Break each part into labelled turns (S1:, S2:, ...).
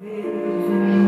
S1: Deus.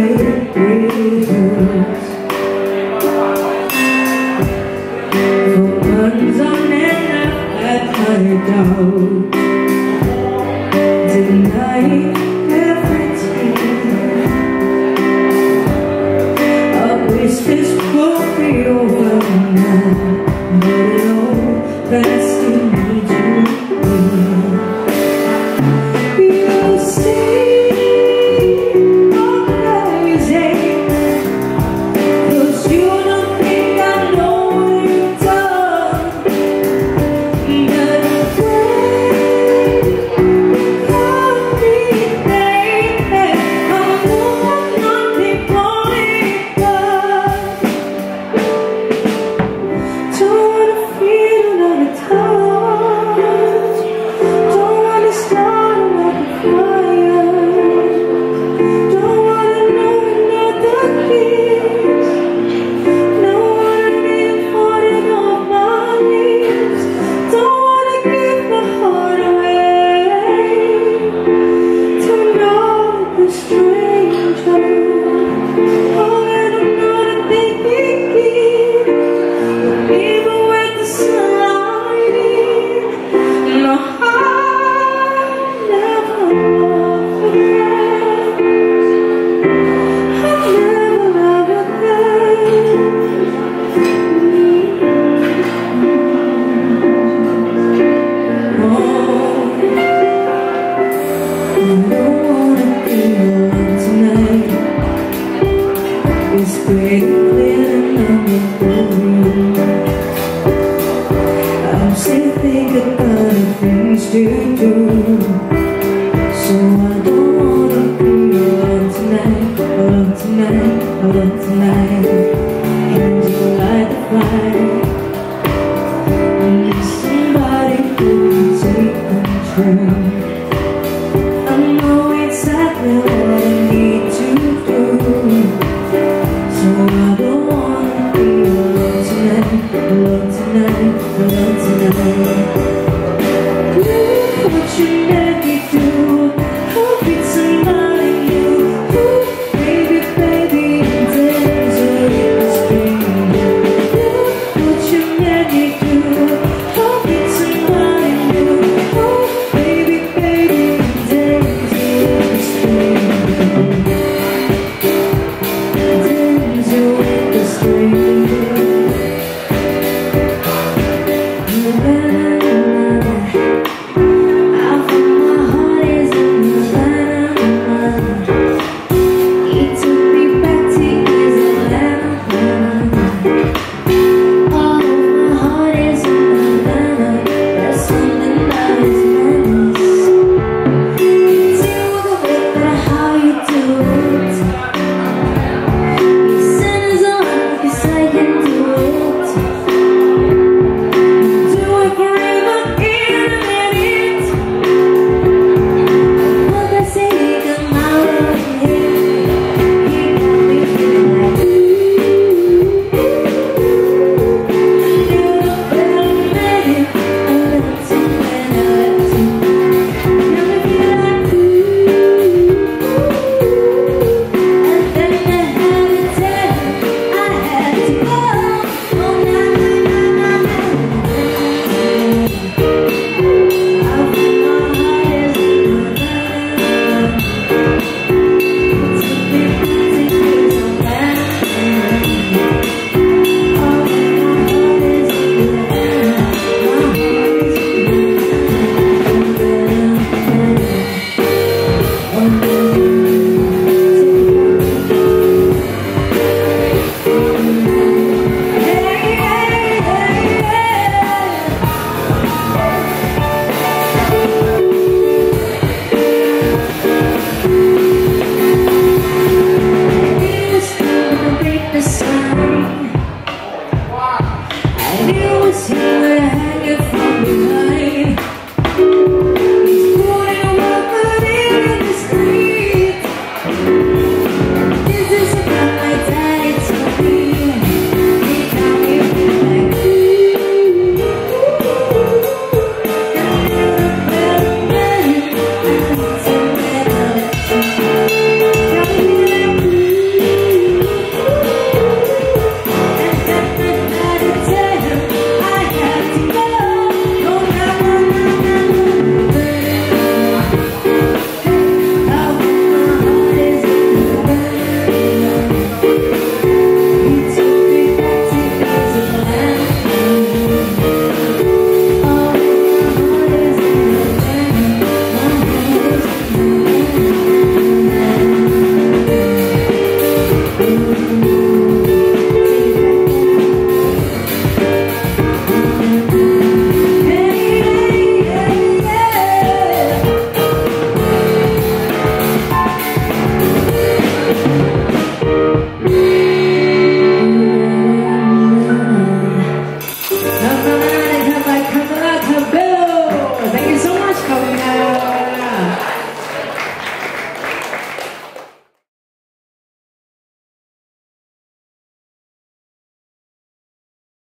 S1: For months on end, I've had my think about the things to do. So I don't wanna be alone tonight Alone tonight, alone tonight. And you light the fire. Need somebody who can take control. tonight, tonight, tonight. Do what you know.